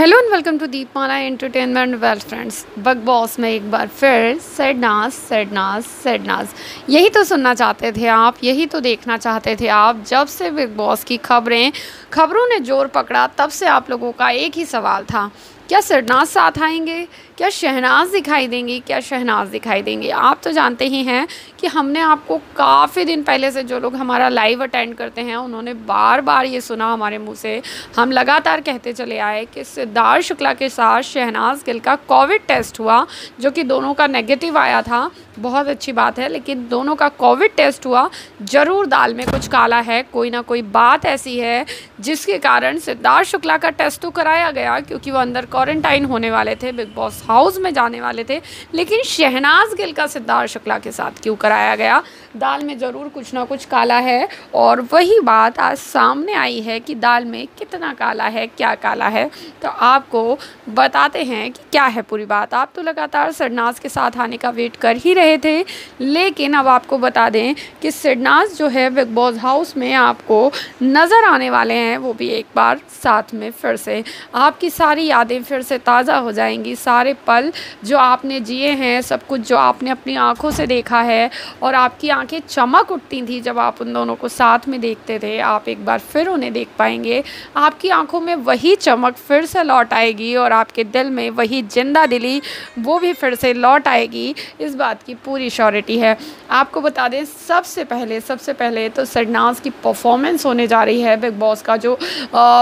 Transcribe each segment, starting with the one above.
Hello and welcome to Deep Mala entertainment well friends Bigg Boss में एक बार फिर सेडनास सेडनास सेडनास यही तो सुनना चाहते थे आप, यही तो देखना चाहते थे आप। जब से बिग बॉस की खबरें, खबरों ने ज़ोर पकड़ा, तब से आप लोगों का एक ही सवाल था। क्या सरनाज साथ आएँगे? क्या शहनाज दिखाई देंगी? क्या शहनाज दिखाई देंगी? आप तो जानते ही हैं कि हमने आपको काफ़ी दिन पहले से जो लोग हमारा लाइव अटेंड करते हैं, उन्होंने बार बार ये सुना हमारे मुँह से। हम लगातार कहते चले आए कि सिद्धार्थ शुक्ला के साथ शहनाज गिल का कोविड टेस्ट हुआ, जो कि दोनों का नेगेटिव आया था। बहुत अच्छी बात है, लेकिन दोनों का कोविड टेस्ट हुआ। ज़रूर दाल में कुछ काला है, कोई ना कोई बात ऐसी है, जिसके कारण सिद्धार्थ शुक्ला का टेस्ट तो कराया गया, क्योंकि वो अंदर क्वारंटाइन होने वाले थे, बिग बॉस हाउस में जाने वाले थे, लेकिन शहनाज गिल का सिद्धार्थ शुक्ला के साथ क्यों कराया गया? दाल में ज़रूर कुछ ना कुछ काला है, और वही बात आज सामने आई है कि दाल में कितना काला है, क्या काला है। तो आपको बताते हैं कि क्या है पूरी बात। आप तो लगातार सरनाज के साथ आने का वेट कर ही रहे थे, लेकिन अब आपको बता दें कि सरनाज जो है बिग बॉस हाउस में आपको नज़र आने वाले हैं, वो भी एक बार साथ में फिर से। आपकी सारी यादें फिर से ताज़ा हो जाएँगी, सारे पल जो आपने जिए हैं, सब कुछ जो आपने अपनी आँखों से देखा है और आपकी आँखें चमक उठती थी जब आप उन दोनों को साथ में देखते थे, आप एक बार फिर उन्हें देख पाएँगे। आपकी आँखों में वही चमक फिर से लौट आएगी और आपके दिल में वही ज़िंदा दिली, वो भी फिर से लौट आएगी। इस बात की पूरी श्योरिटी है। आपको बता दें, सबसे पहले सबसे पहले तो सरनाज की परफॉर्मेंस होने जा रही है बिग बॉस का, जो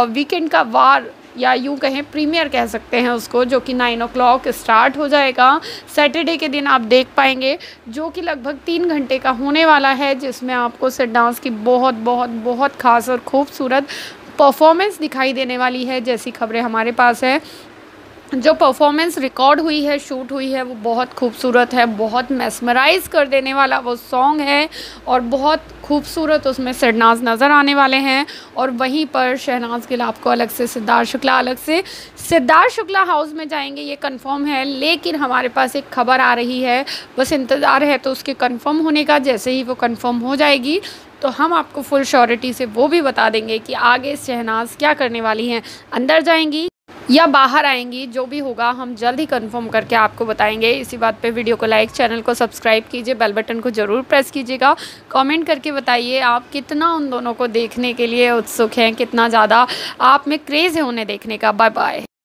वीकेंड का वार, या यूँ कहें प्रीमियर कह सकते हैं उसको, जो कि नाइन ओ स्टार्ट हो जाएगा। सैटरडे के दिन आप देख पाएँगे, जो कि लगभग तीन घंटे का होने वाला है, जिसमें आपको सेट डांस की बहुत बहुत बहुत ख़ास और खूबसूरत परफॉर्मेंस दिखाई देने वाली है, जैसी खबरें हमारे पास है। जो परफॉर्मेंस रिकॉर्ड हुई है शूट हुई है, वो बहुत खूबसूरत है, बहुत मेस्मराइज कर देने वाला वो सॉन्ग है और बहुत खूबसूरत उसमें सरनाज नज़र आने वाले हैं और वहीं पर शहनाज गिल आपको अलग से, सिद्धार्थ शुक्ला अलग से। सिद्धार्थ शुक्ला हाउस में जाएँगे, ये कंफर्म है, लेकिन हमारे पास एक खबर आ रही है, बस इंतज़ार है तो उसके कंफर्म होने का, जैसे ही वो कंफर्म हो जाएगी तो हम आपको फुल श्योरिटी से वो भी बता देंगे कि आगे शहनाज क्या करने वाली हैं। अंदर जाएँगी या बाहर आएँगी, जो भी होगा हम जल्द ही कंफर्म करके आपको बताएँगे। इसी बात पे वीडियो को लाइक चैनल को सब्सक्राइब कीजिए बेल बटन को ज़रूर प्रेस कीजिएगा। कमेंट करके बताइए आप कितना उन दोनों को देखने के लिए उत्सुक हैं, कितना ज़्यादा आप में क्रेज़ है उन्हें देखने का। Bye bye